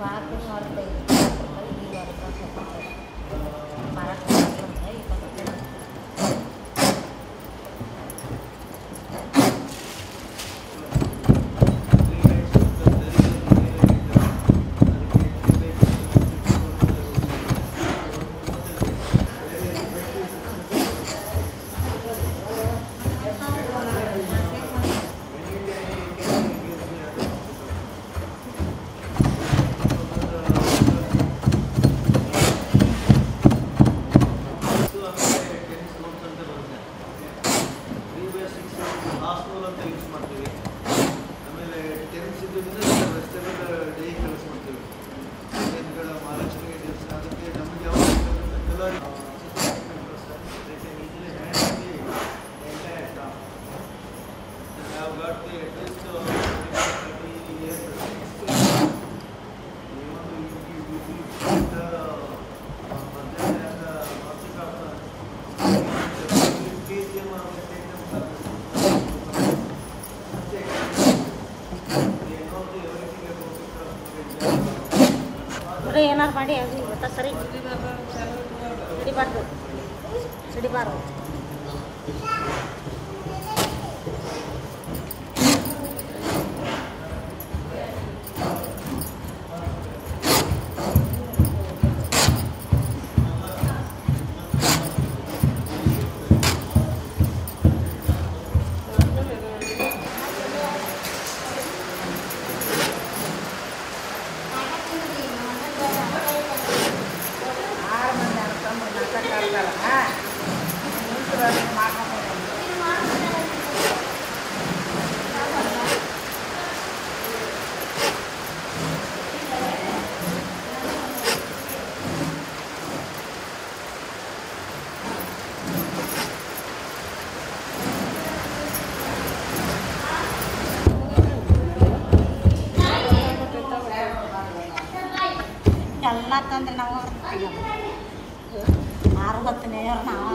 वाकुं वर्तयति udah enak padi ya, kita sedih paru, sedih paru. ಅಂದ್ರೆ ನಾವು ಮಾರುಗತ್ತನೆಯವ್ರು ನಾವು